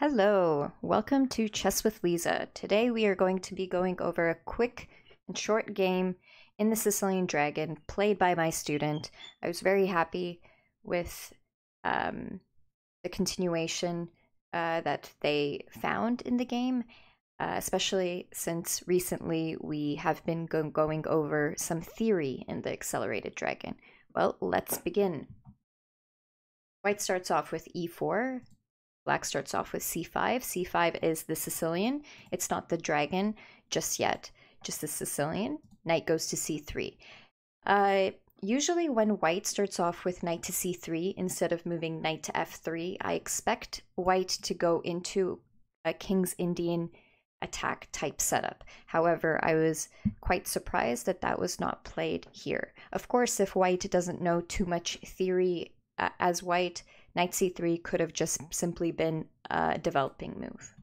Hello, welcome to Chess with Liza. Today we are going to be going over a quick and short game in the Sicilian Dragon played by my student. I was very happy with um, the continuation uh, that they found in the game, uh, especially since recently we have been go going over some theory in the Accelerated Dragon. Well, let's begin. White starts off with e4, Black starts off with c5. c5 is the Sicilian. It's not the dragon just yet, just the Sicilian. Knight goes to c3. Uh, usually when white starts off with knight to c3 instead of moving knight to f3, I expect white to go into a King's Indian attack type setup. However, I was quite surprised that that was not played here. Of course, if white doesn't know too much theory uh, as white, knight c3 could have just simply been a developing move.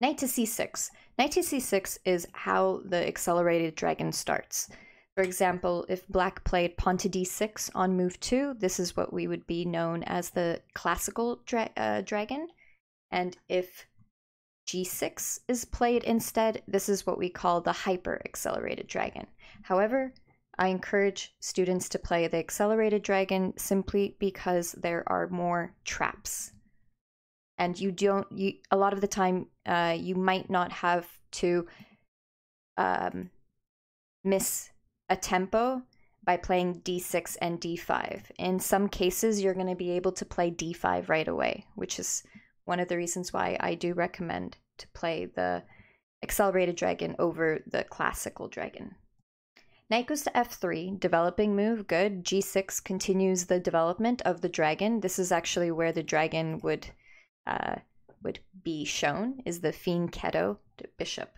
Knight to c6. Knight to c6 is how the accelerated dragon starts. For example, if black played pawn to d6 on move 2, this is what we would be known as the classical dra uh, dragon. And if g6 is played instead, this is what we call the hyper accelerated dragon. However, I encourage students to play the Accelerated Dragon simply because there are more traps. And you don't, you, a lot of the time, uh, you might not have to um, miss a tempo by playing d6 and d5. In some cases, you're going to be able to play d5 right away, which is one of the reasons why I do recommend to play the Accelerated Dragon over the Classical Dragon. Knight goes to f3, developing move, good. g6 continues the development of the dragon. This is actually where the dragon would uh, would be shown, is the fianchetto bishop.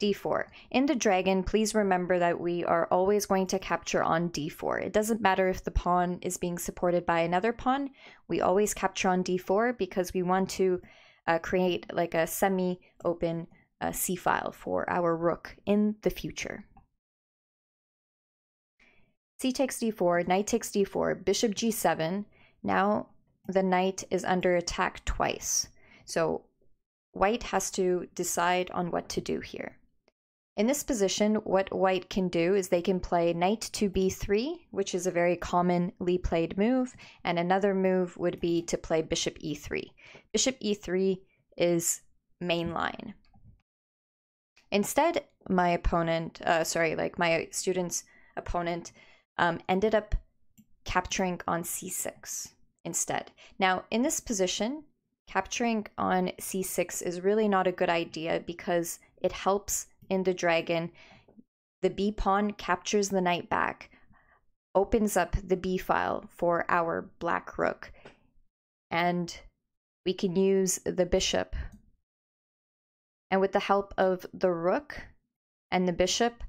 d4. In the dragon, please remember that we are always going to capture on d4. It doesn't matter if the pawn is being supported by another pawn, we always capture on d4 because we want to uh, create like a semi-open uh, c-file for our rook in the future c takes d4, knight takes d4, bishop g7. Now the knight is under attack twice. So white has to decide on what to do here. In this position, what white can do is they can play knight to b3, which is a very commonly played move, and another move would be to play bishop e3. Bishop e3 is mainline. Instead, my opponent, uh, sorry, like my student's opponent, um, ended up capturing on c6 instead. Now, in this position, capturing on c6 is really not a good idea because it helps in the dragon. The b pawn captures the knight back, opens up the b file for our black rook, and we can use the bishop. And with the help of the rook and the bishop,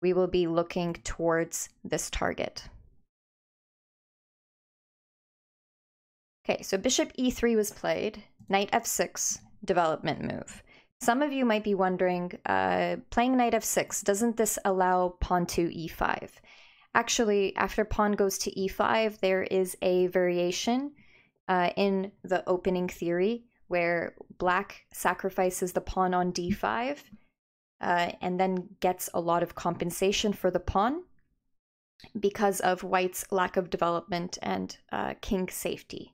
we will be looking towards this target. Okay, so bishop e3 was played, knight f6, development move. Some of you might be wondering, uh, playing knight f6, doesn't this allow pawn to e5? Actually, after pawn goes to e5, there is a variation uh, in the opening theory where black sacrifices the pawn on d5 uh, and then gets a lot of compensation for the pawn because of white's lack of development and uh, king safety.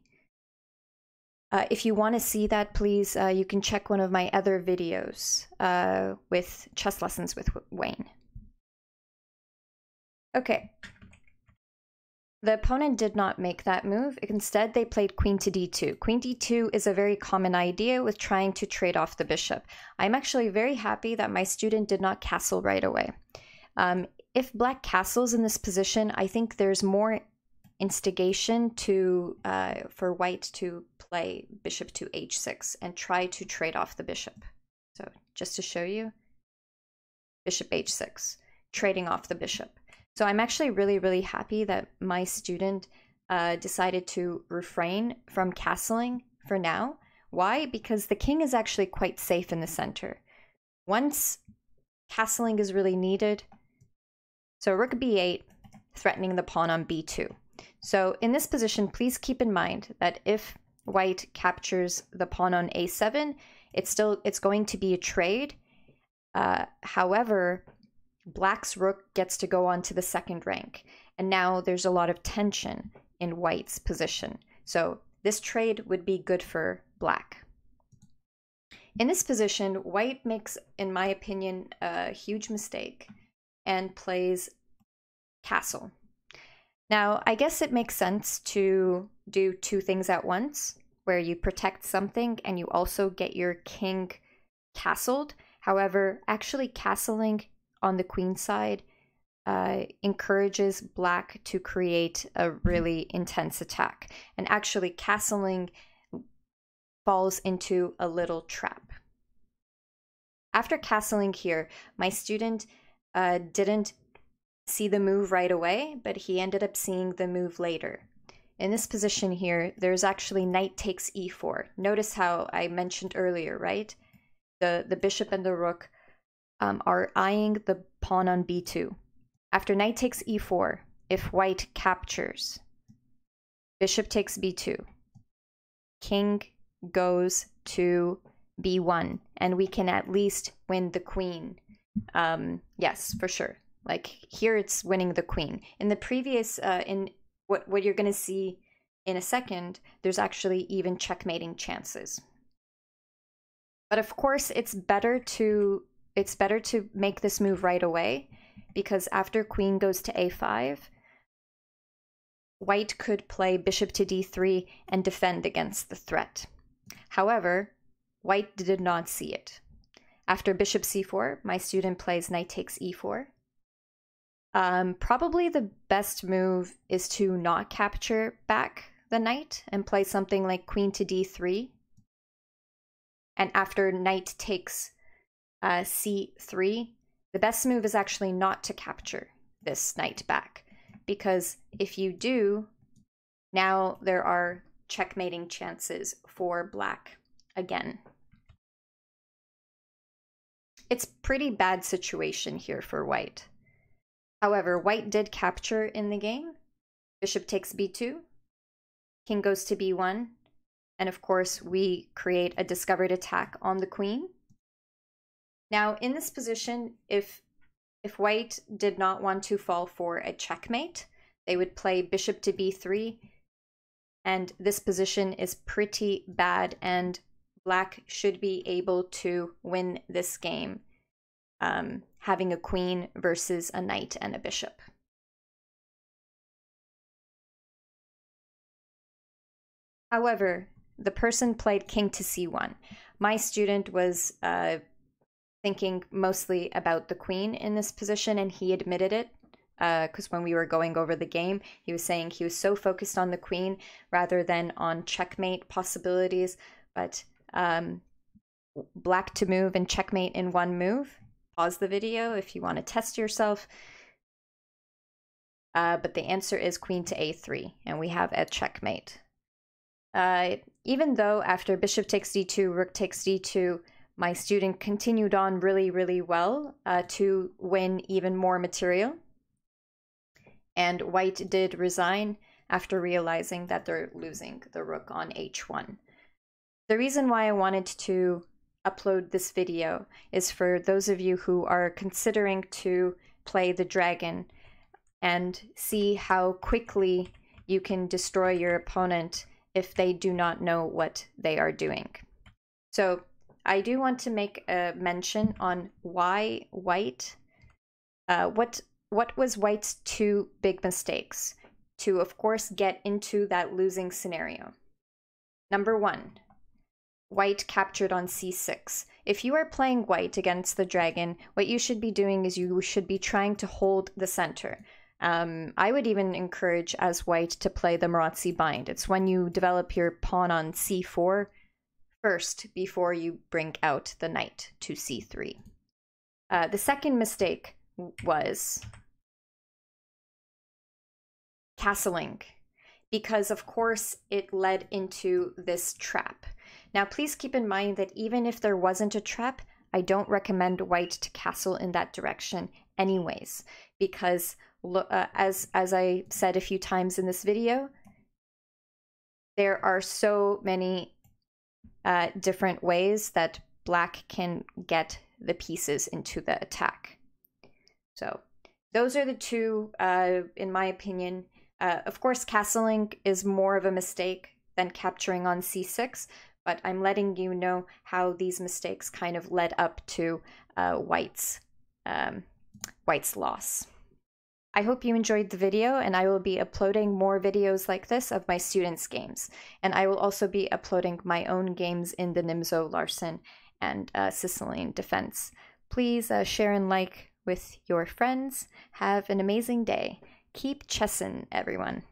Uh, if you want to see that, please, uh, you can check one of my other videos uh, with chess lessons with Wayne. Okay, the opponent did not make that move. Instead, they played queen to d2. Queen d2 is a very common idea with trying to trade off the bishop. I'm actually very happy that my student did not castle right away. Um, if black castles in this position, I think there's more instigation to uh, for white to play bishop to h6 and try to trade off the bishop. So just to show you, bishop h6, trading off the bishop. So I'm actually really, really happy that my student uh, decided to refrain from castling for now. Why? Because the king is actually quite safe in the center. Once castling is really needed, so rook b8, threatening the pawn on b2. So in this position, please keep in mind that if white captures the pawn on a7, it's still it's going to be a trade. Uh, however, black's rook gets to go on to the second rank, and now there's a lot of tension in white's position. So this trade would be good for black. In this position, white makes, in my opinion, a huge mistake and plays castle. Now, I guess it makes sense to do two things at once, where you protect something and you also get your king castled. However, actually castling on the queen side uh, encourages black to create a really intense attack. And actually, castling falls into a little trap. After castling here, my student uh, didn't see the move right away, but he ended up seeing the move later. In this position here, there's actually knight takes e4. Notice how I mentioned earlier, right? The, the bishop and the rook um, are eyeing the pawn on b2. After knight takes e4, if white captures, bishop takes b2, king goes to b1, and we can at least win the queen. Um, yes, for sure. Like here, it's winning the queen. In the previous, uh, in what what you're going to see in a second, there's actually even checkmating chances. But of course, it's better to it's better to make this move right away because after queen goes to a5, white could play bishop to d3 and defend against the threat. However, white did not see it. After bishop c4, my student plays knight takes e4. Um, probably the best move is to not capture back the knight and play something like queen to d3. And after knight takes uh, c3, the best move is actually not to capture this knight back. Because if you do, now there are checkmating chances for black again. It's pretty bad situation here for white. However, white did capture in the game. Bishop takes b2, king goes to b1, and of course we create a discovered attack on the queen. Now in this position, if if white did not want to fall for a checkmate, they would play bishop to b3, and this position is pretty bad and black should be able to win this game um, having a queen versus a knight and a bishop. However, the person played king to c1. My student was uh, thinking mostly about the queen in this position, and he admitted it because uh, when we were going over the game, he was saying he was so focused on the queen rather than on checkmate possibilities. But um, black to move and checkmate in one move pause the video if you want to test yourself. Uh, but the answer is queen to a3, and we have a checkmate. Uh, even though after bishop takes d2, rook takes d2, my student continued on really, really well uh, to win even more material. And white did resign after realizing that they're losing the rook on h1. The reason why I wanted to upload this video is for those of you who are considering to play the dragon and see how quickly you can destroy your opponent if they do not know what they are doing. So I do want to make a mention on why white, uh, what what was white's two big mistakes to, of course, get into that losing scenario. Number one, white captured on c6. If you are playing white against the dragon, what you should be doing is you should be trying to hold the center. Um, I would even encourage as white to play the Maróczi bind. It's when you develop your pawn on c4 first before you bring out the knight to c3. Uh, the second mistake was castling because of course it led into this trap. Now, please keep in mind that even if there wasn't a trap, I don't recommend white to castle in that direction anyways, because uh, as, as I said a few times in this video, there are so many uh, different ways that black can get the pieces into the attack. So those are the two, uh, in my opinion. Uh, of course, castling is more of a mistake than capturing on c6, but I'm letting you know how these mistakes kind of led up to uh, White's um, White's loss. I hope you enjoyed the video, and I will be uploading more videos like this of my students' games. And I will also be uploading my own games in the Nimzo Larsen and uh, Sicilian defense. Please uh, share and like with your friends. Have an amazing day. Keep chessin', everyone.